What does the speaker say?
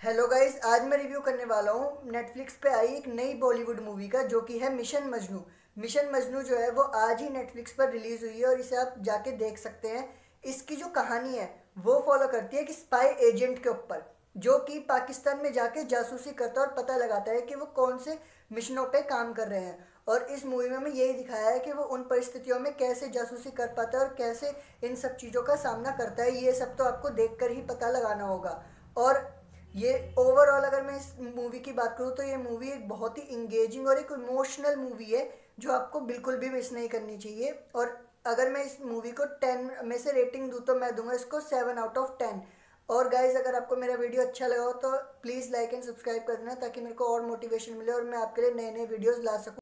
Hello guys आज मैं review करने वाला हूँ नेटफ्लिक्स पे आई एक नई बॉलीवुड मूवी का, जो कि है मिशन मजनू मिशन मजनू जो है, वो आज ही नेटफ्लिक्स पर रिलीज़ हुई है और इसे आप जाके देख सकते हैं। इसकी जो कहानी है, वो फॉलो करती है कि स्पाई एजेंट के ऊपर, जो कि पाकिस्तान में जाके जासूसी करता है और पता लगाता है कि वो कौन से मिशनों पे काम कर रहे हैं। और इस मूवी में हमें यही दिखाया है कि वो उन परिस्थितियों में कैसे जासूसी कर पाता है और कैसे इन सब चीज़ों का सामना करता है। ये सब तो आपको देखकर ही पता लगाना होगा। और ये ओवरऑल अगर मैं इस मूवी की बात करूँ तो ये मूवी एक बहुत ही इंगेजिंग और एक इमोशनल मूवी है, जो आपको बिल्कुल भी मिस नहीं करनी चाहिए। और अगर मैं इस मूवी को टेन में से रेटिंग दूँ तो मैं दूँगा इसको सेवन आउट ऑफ़ टेन और गाइज़ अगर आपको मेरा वीडियो अच्छा लगा हो तो प्लीज़ लाइक एंड सब्सक्राइब कर देना, ताकि मेरे को और मोटिवेशन मिले और मैं आपके लिए नए नए वीडियोज़ ला सकूँ।